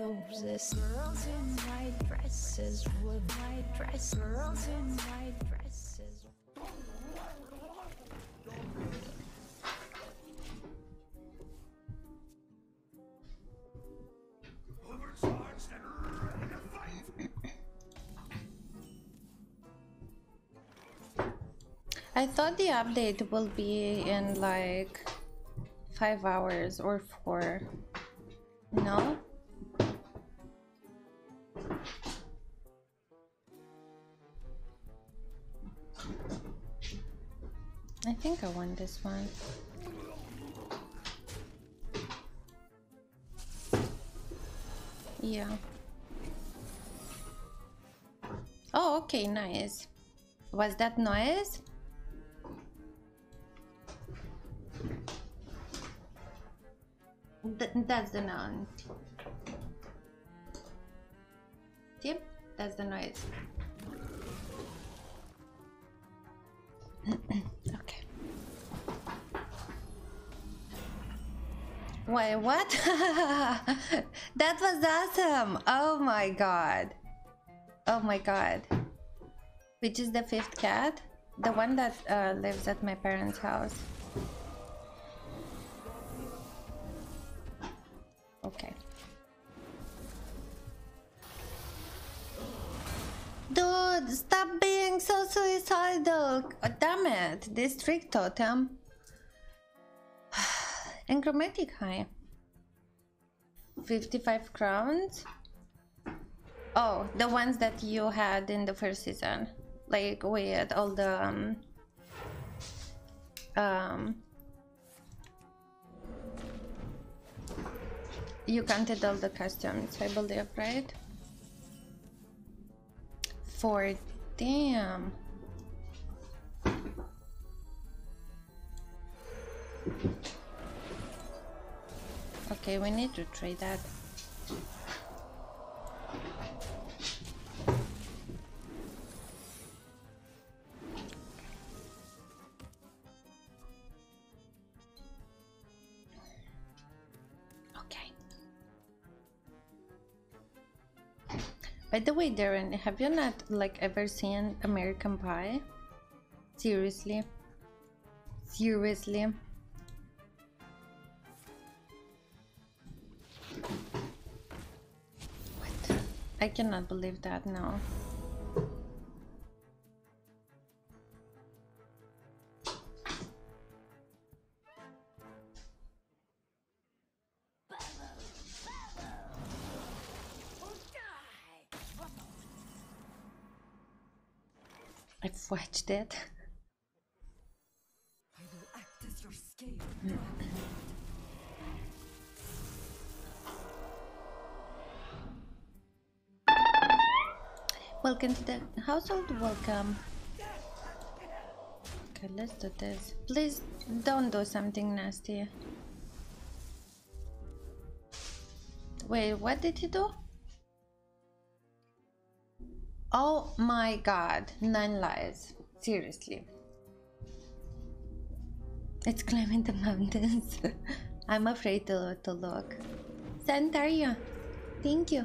roses. Girls in white dresses with white dresses. Girls in white dresses. I thought the update will be in like five hours or four. No? Think I want this one. Yeah. Oh, okay, nice. Was that noise? Th that's the noun. Yep, that's the noise. Wait, what? that was awesome! Oh my god. Oh my god. Which is the fifth cat? The one that uh, lives at my parents' house. Okay. Dude, stop being so suicidal! Oh, damn it, this trick totem. And chromatic high. 55 crowns? Oh, the ones that you had in the first season. Like with all the um, um You counted all the costumes, I believe, right? Four. Damn. Okay, we need to trade that. Okay. By the way, Darren, have you not like ever seen American Pie? Seriously? Seriously? I cannot believe that now. I've watched it. Welcome to the household. Welcome. Okay, let's do this. Please don't do something nasty. Wait, what did he do? Oh my god, nine lives. Seriously. It's climbing the mountains. I'm afraid to, to look. Santaria, thank you.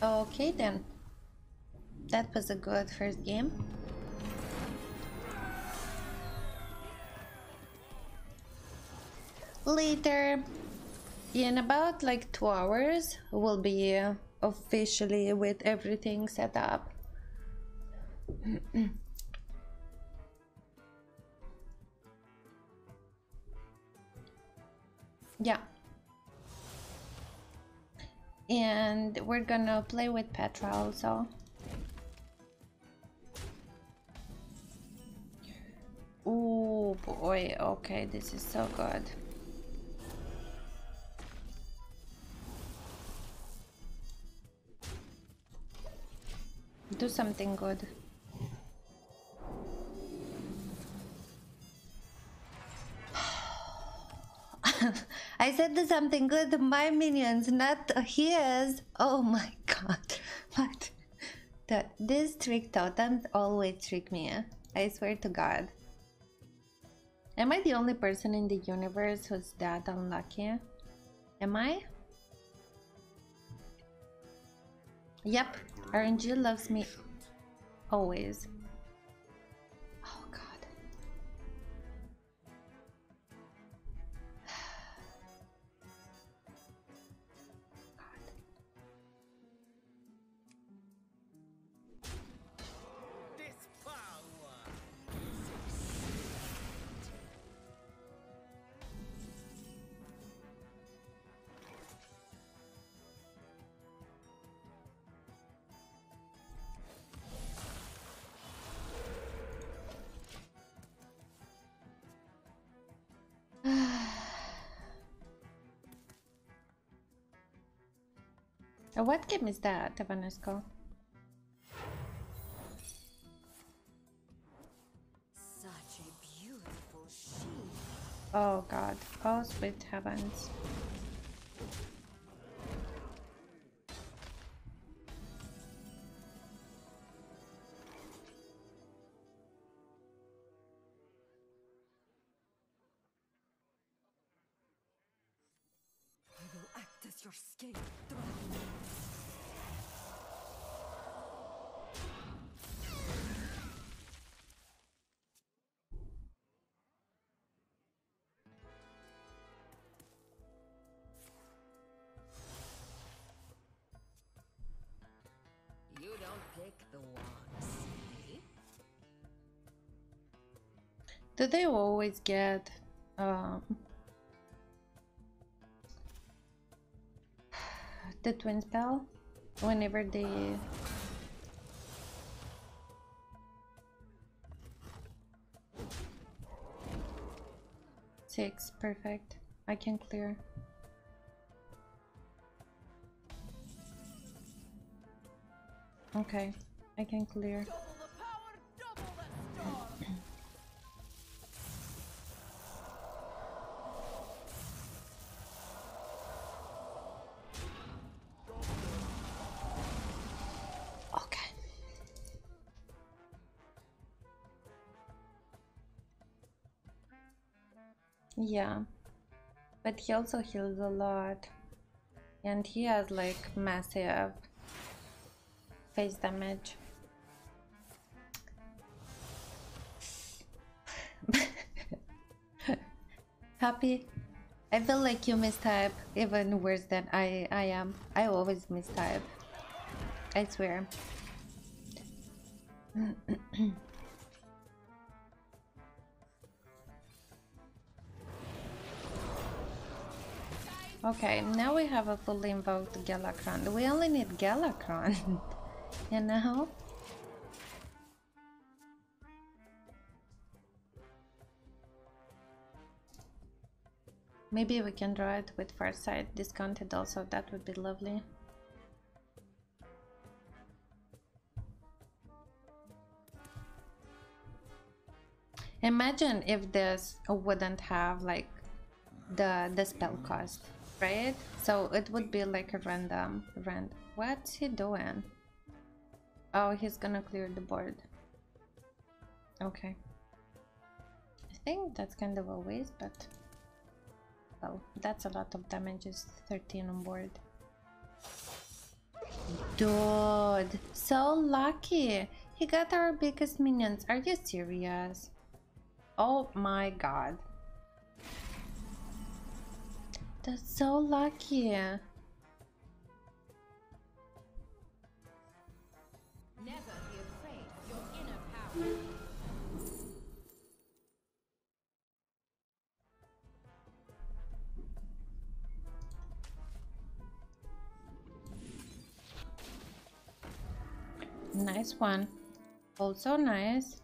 Okay then. That was a good first game. Later, in about like two hours, we'll be officially with everything set up. yeah. And we're gonna play with Petra also. Oh boy, okay, this is so good. Do something good. I said do something good to my minions, not his. Oh my god. What? The, this trick totems always trick me. Eh? I swear to god. Am I the only person in the universe who's that unlucky? Am I? Yep, RNG loves me always. What game is that, Evanesco? Such a beautiful she. Oh god. Oh sweet heavens. I will act as your scapegoat. Do they always get um the twin spell whenever they six perfect. I can clear. Okay I can clear Yeah. But he also heals a lot. And he has like massive face damage. Happy? I feel like you mistype even worse than I, I am. I always mistype. I swear. okay, now we have a fully invoked Galakrond. We only need Galakrond, you know? Maybe we can draw it with Farsight discounted also, that would be lovely. Imagine if this wouldn't have like the the spell cost, right? So it would mm. be like a random rand. What's he doing? Oh, he's gonna clear the board. Okay. I think that's kind of a waste, but well, that's a lot of damage. Is 13 on board. Dude, so lucky. He got our biggest minions. Are you serious? Oh my god. That's so lucky. Never be afraid of your inner power. Nice one. Also nice.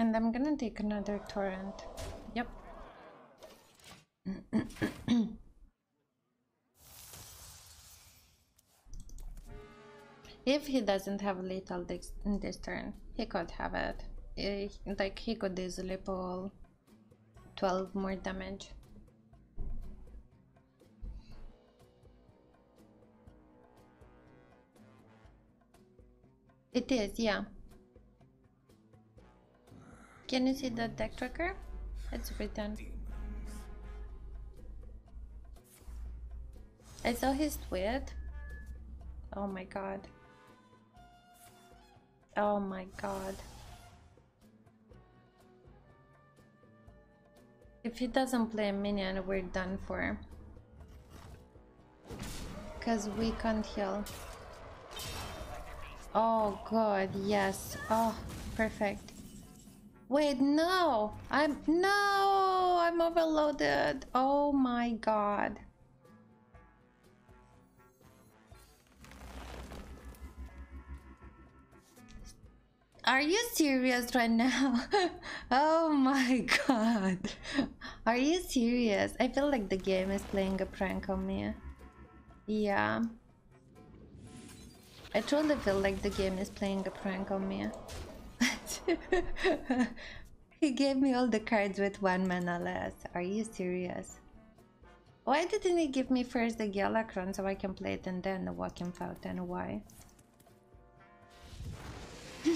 And I'm gonna take another torrent. Yep. if he doesn't have lethal this, this turn, he could have it. Eh, like he could easily pull 12 more damage. It is, yeah. Can you see the deck tracker? It's written. I saw his tweet. Oh my god. Oh my god. If he doesn't play a minion, we're done for. Cause we can't heal. Oh god, yes. Oh, perfect. Wait, no! I'm no! I'm overloaded. Oh my god. Are you serious right now? oh my god. Are you serious? I feel like the game is playing a prank on me. Yeah. I truly feel like the game is playing a prank on me. he gave me all the cards with one mana less. Are you serious? Why didn't he give me first the Galakrond so I can play it and then the Walking Fountain? Why?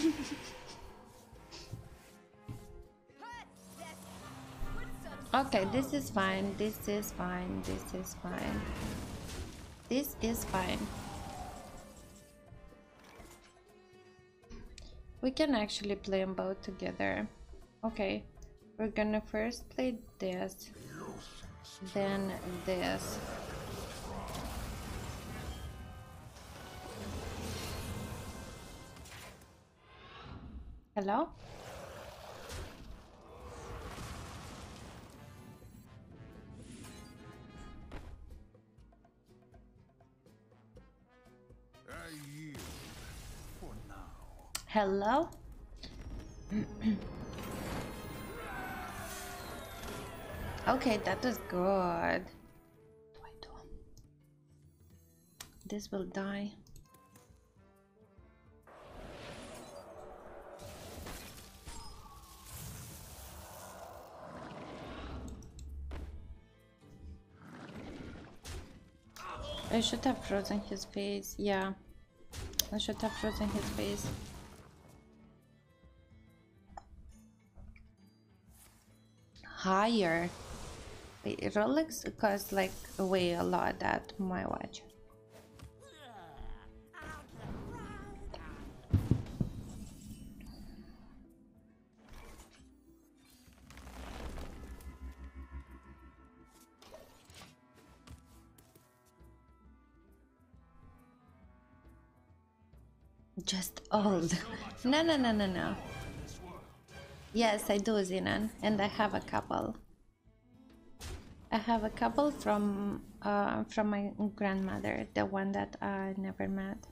okay, this is fine. This is fine. This is fine. This is fine. We can actually play them both together. Okay, we're gonna first play this, then this. Hello? Hello? okay, that is good. Do do? This will die. I should have frozen his face. Yeah. I should have frozen his face. Higher. Wait, Rolex costs like way a lot at my watch. Just old. No, no, no, no, no. Yes, I do, Zinan, and I have a couple. I have a couple from uh, from my grandmother, the one that I never met.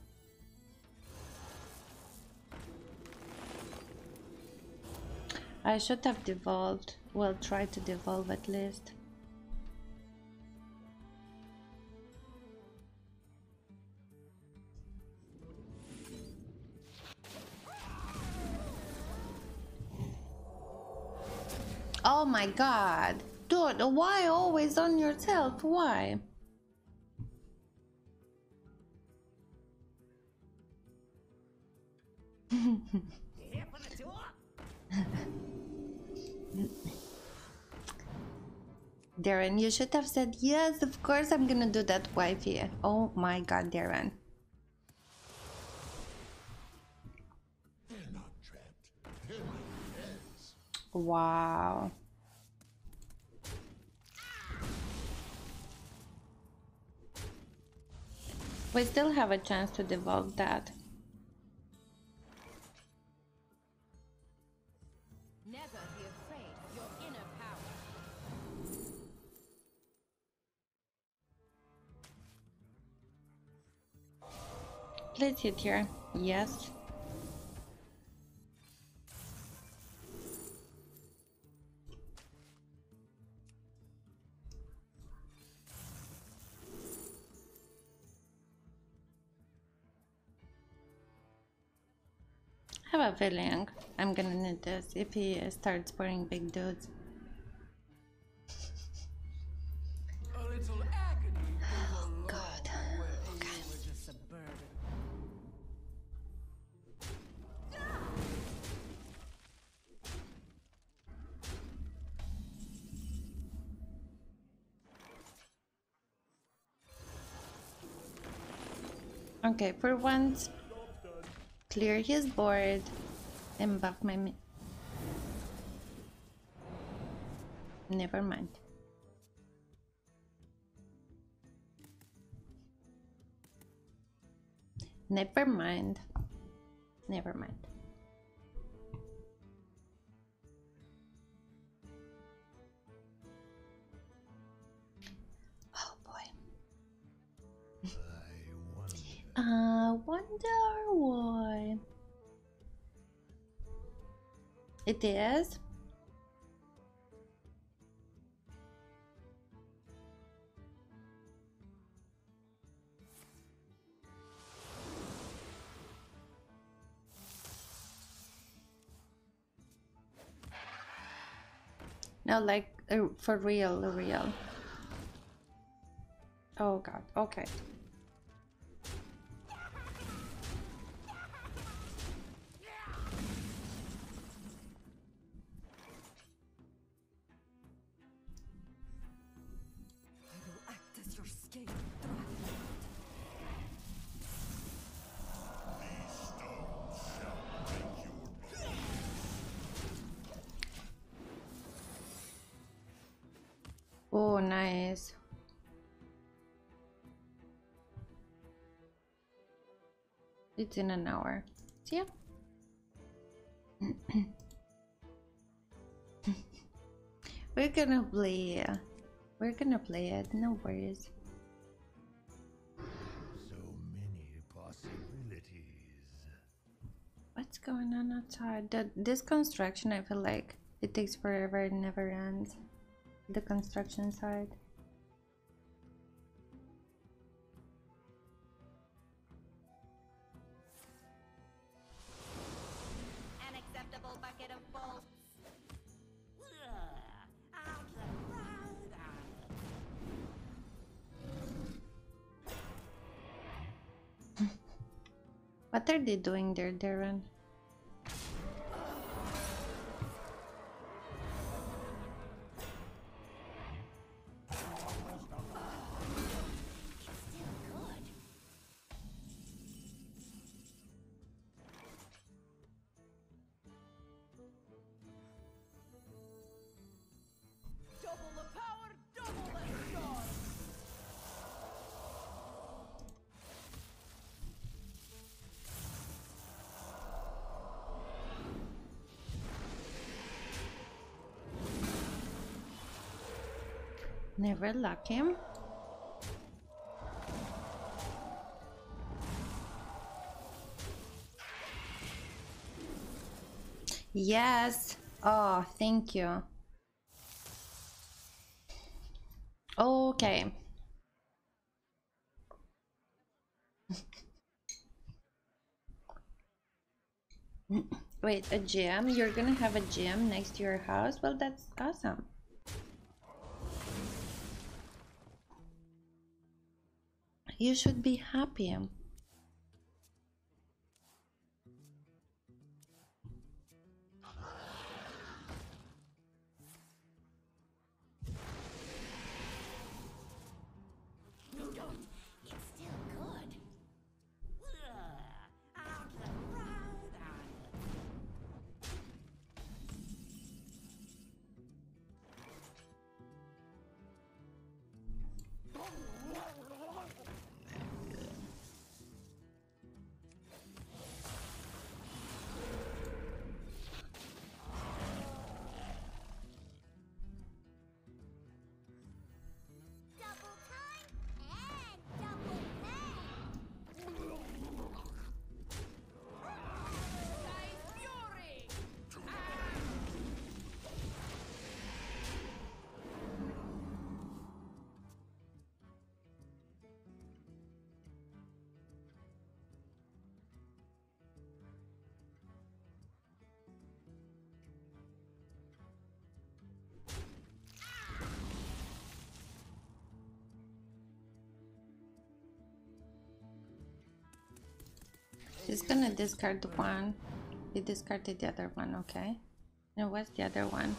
I should have devolved. Well, try to devolve at least. Oh my god. Dude, why always on yourself? Why? Darren, you should have said, yes, of course I'm gonna do that, wifey. Oh my god, Darren. Wow. We still have a chance to devolve that. Never be afraid of your inner power. Please hit here. Yes. have a feeling I'm gonna need this if he starts pouring big dudes. Oh god. Okay. Okay, for once clear his board and buff my. Never mind. Never mind. Never mind. Wonder. Why. It is. No, like uh, for real, real. Oh god, okay. Oh, nice. It's in an hour. See ya. We're gonna play. uh, We're gonna play it. No worries. So many possibilities. What's going on outside? The, this construction, I feel like it takes forever. It never ends. The construction side. An acceptable bucket of bolts. What are they doing there, Darren? Never luck him. Yes. Oh, thank you. Okay. Wait, a gym? You're gonna have a gym next to your house? Well, that's awesome. You should be happy. She's gonna discard the one. He discarded the other one, okay. Now what's the other one?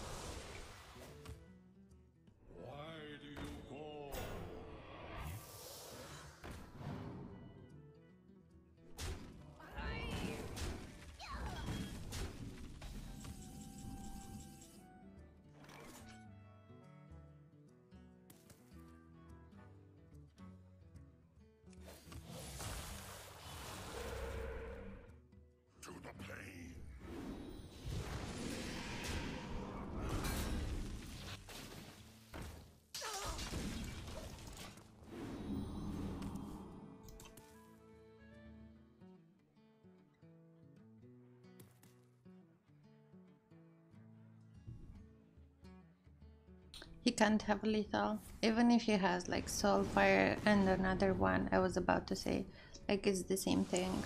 He can't have lethal. Even if he has like soul fire and another one, I was about to say, like it's the same thing.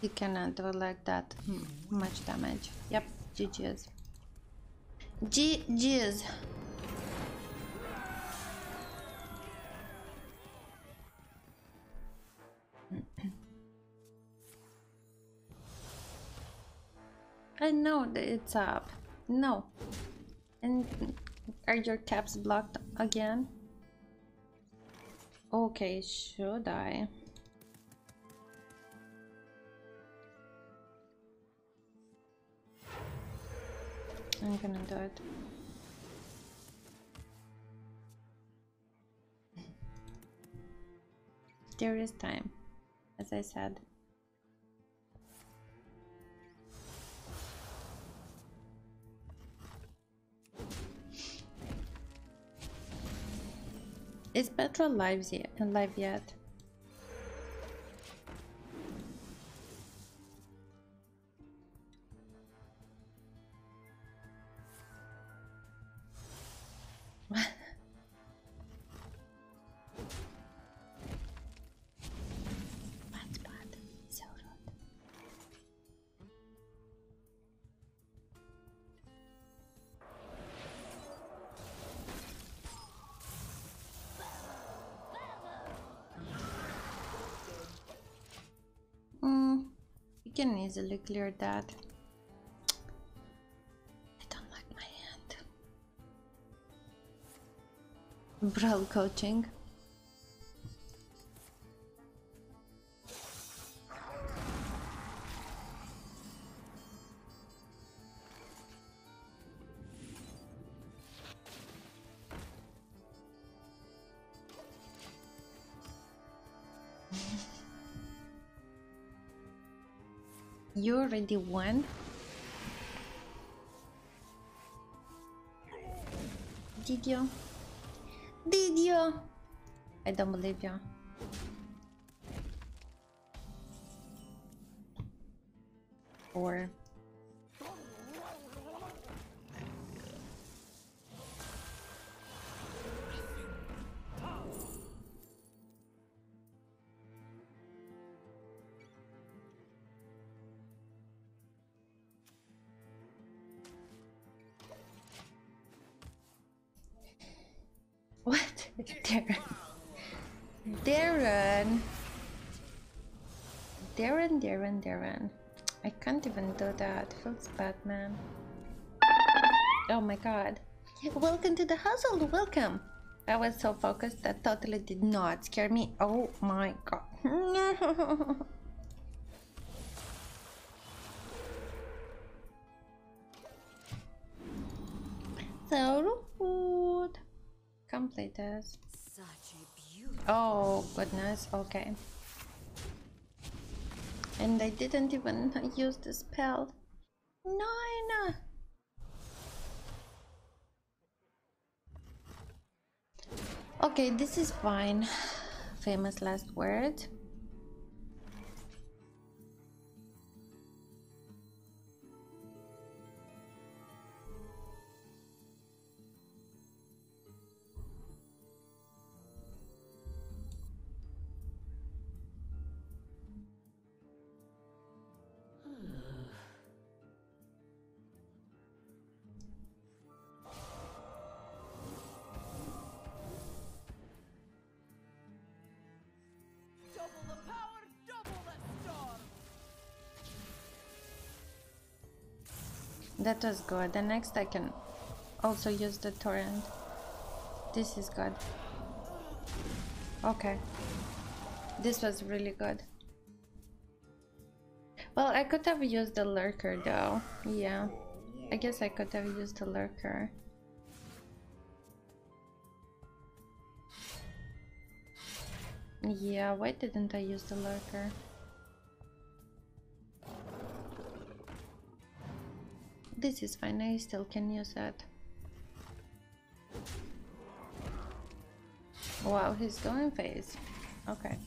He cannot do like that hmm, much damage. Yep, GG's. GG's. I know that it's up. No. And are your caps blocked again? Okay, should I? I'm gonna do it. There is time, as I said. Is Petra live yet? Alive yet? Easily clear that. I don't like my hand. Brawl coaching. Already won? Did you? Did you? I don't believe you. Or Darren. Darren. Darren, Darren, Darren. I can't even do that. Feels bad, man. Oh my god. Welcome to the household. Welcome. I was so focused that totally did not scare me. Oh my god. so rude. Complete this. Such a. Oh goodness, okay. And I didn't even use the spell. Nine. Okay, this is fine. Famous last word. That was good. The next I can also use the torrent. This is good. Okay. This was really good. Well, I could have used the lurker though. Yeah. I guess I could have used the lurker. Yeah, why didn't I use the lurker? this is fine, I still can use that. Wow, he's going phase. Okay.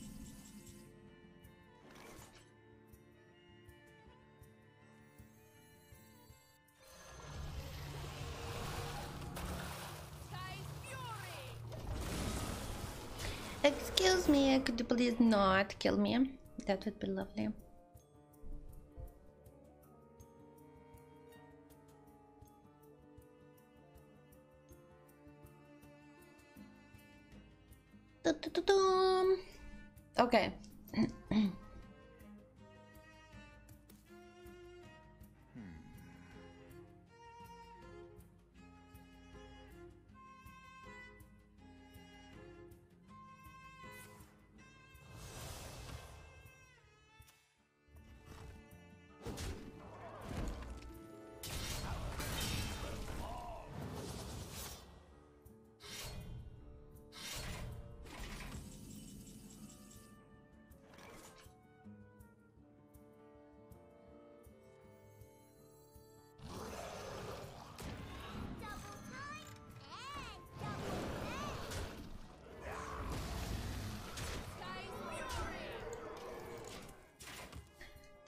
Excuse me, could you please not kill me? That would be lovely. Okay.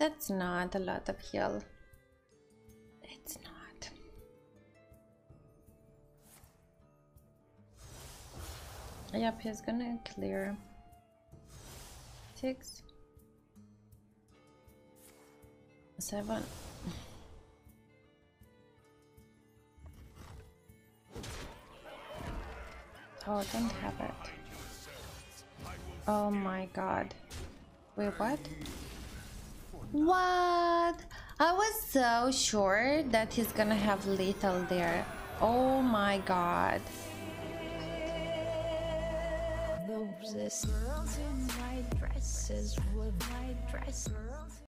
That's not a lot of heal. It's not. Yep, he's gonna clear. Six. Seven. Oh, I don't have it. Oh my god. Wait, what? What? I was so sure that he's gonna have lethal there. Oh my god. Girls in dresses.